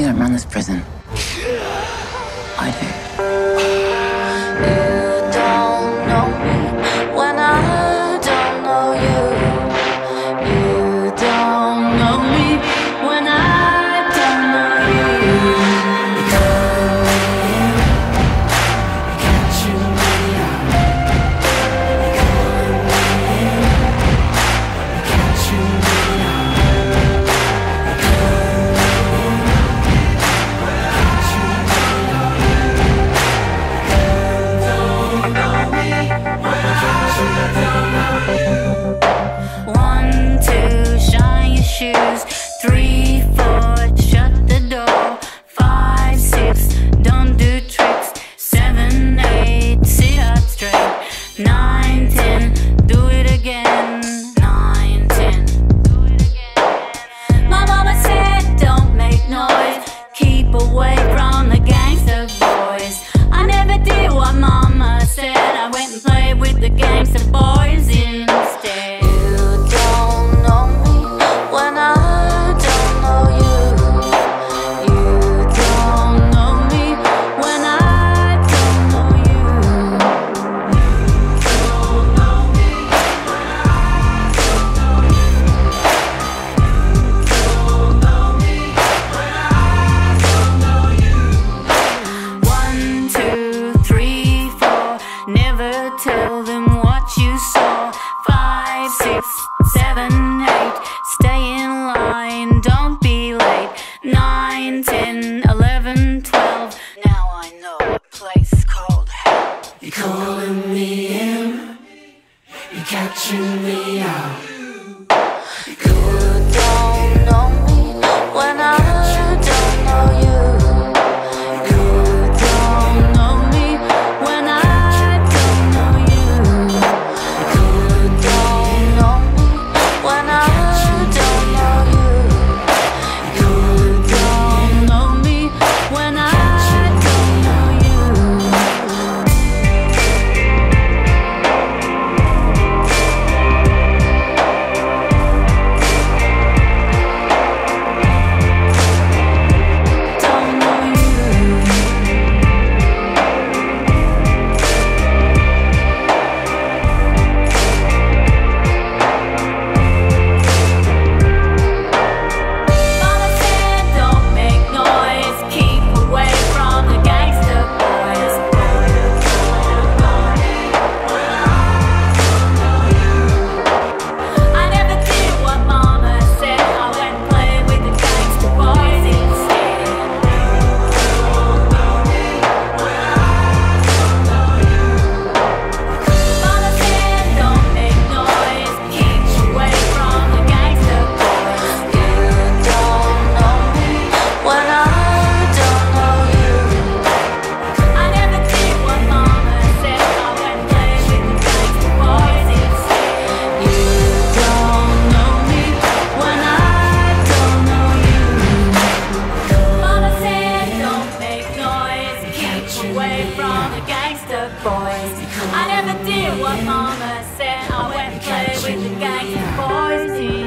You don't run this prison. I do. the games and bars. You're calling me in, you're catching me. boys. I never did what mama said. I went and played with the gangster boys.